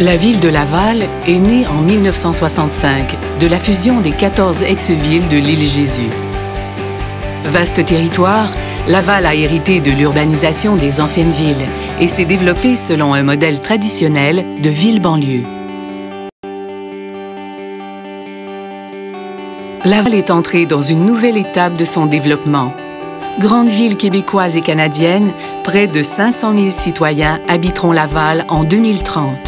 La ville de Laval est née en 1965 de la fusion des 14 ex-villes de l'île Jésus. Vaste territoire, Laval a hérité de l'urbanisation des anciennes villes et s'est développée selon un modèle traditionnel de ville-banlieue. Laval est entrée dans une nouvelle étape de son développement. Grande ville québécoise et canadienne, près de 500 000 citoyens habiteront Laval en 2030.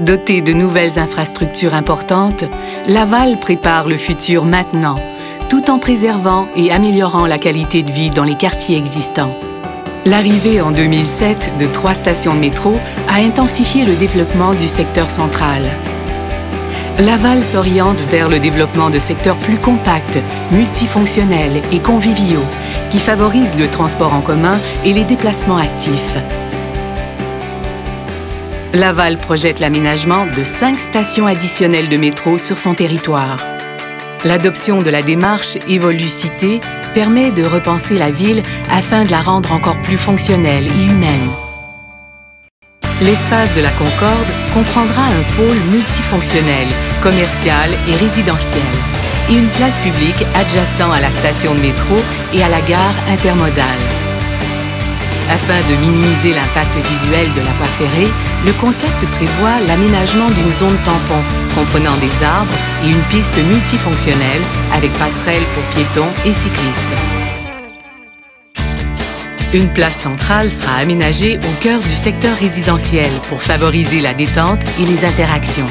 Dotée de nouvelles infrastructures importantes, Laval prépare le futur maintenant, tout en préservant et améliorant la qualité de vie dans les quartiers existants. L'arrivée en 2007 de trois stations de métro a intensifié le développement du secteur central. Laval s'oriente vers le développement de secteurs plus compacts, multifonctionnels et conviviaux, qui favorisent le transport en commun et les déplacements actifs. Laval projette l'aménagement de cinq stations additionnelles de métro sur son territoire. L'adoption de la démarche Évolucité permet de repenser la ville afin de la rendre encore plus fonctionnelle et humaine. L'espace de la Concorde comprendra un pôle multifonctionnel, commercial et résidentiel, et une place publique adjacent à la station de métro et à la gare intermodale. Afin de minimiser l'impact visuel de la voie ferrée, le concept prévoit l'aménagement d'une zone tampon comprenant des arbres et une piste multifonctionnelle avec passerelle pour piétons et cyclistes. Une place centrale sera aménagée au cœur du secteur résidentiel pour favoriser la détente et les interactions.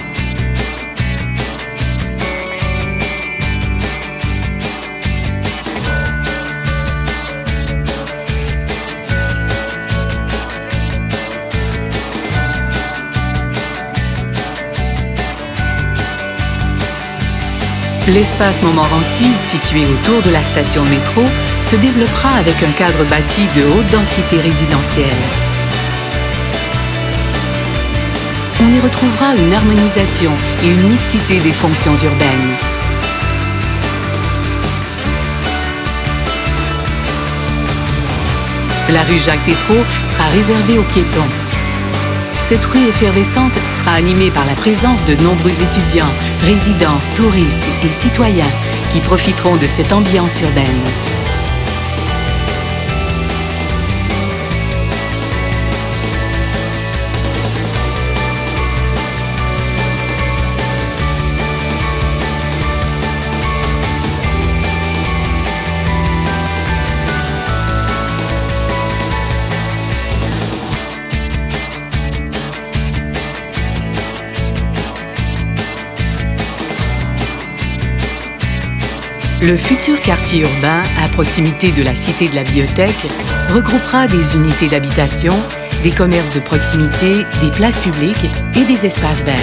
L'espace Montmorency, situé autour de la station métro, se développera avec un cadre bâti de haute densité résidentielle. On y retrouvera une harmonisation et une mixité des fonctions urbaines. La rue Jacques-Tétrault sera réservée aux piétons. Cette rue effervescente sera animée par la présence de nombreux étudiants, résidents, touristes et citoyens qui profiteront de cette ambiance urbaine. Le futur quartier urbain, à proximité de la Cité de la Bibliothèque, regroupera des unités d'habitation, des commerces de proximité, des places publiques et des espaces verts.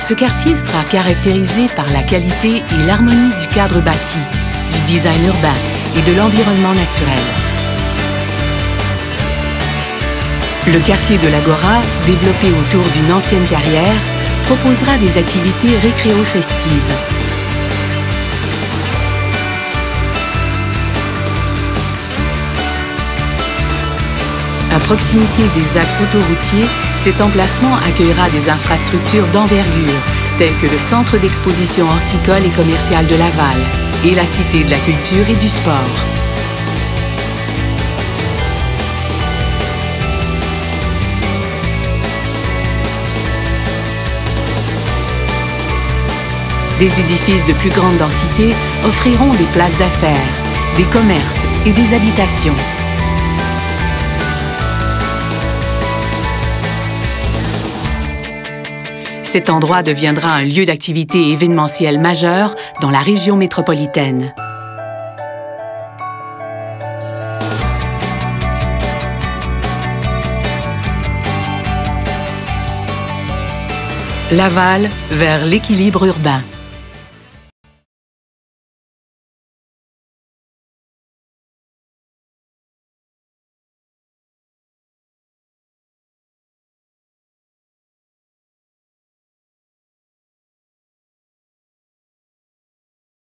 Ce quartier sera caractérisé par la qualité et l'harmonie du cadre bâti, du design urbain et de l'environnement naturel. Le quartier de l'Agora, développé autour d'une ancienne carrière, proposera des activités récréo-festives proximité des axes autoroutiers, cet emplacement accueillera des infrastructures d'envergure, telles que le Centre d'exposition horticole et commerciale de Laval et la Cité de la culture et du sport. Des édifices de plus grande densité offriront des places d'affaires, des commerces et des habitations. Cet endroit deviendra un lieu d'activité événementielle majeur dans la région métropolitaine. Laval vers l'équilibre urbain.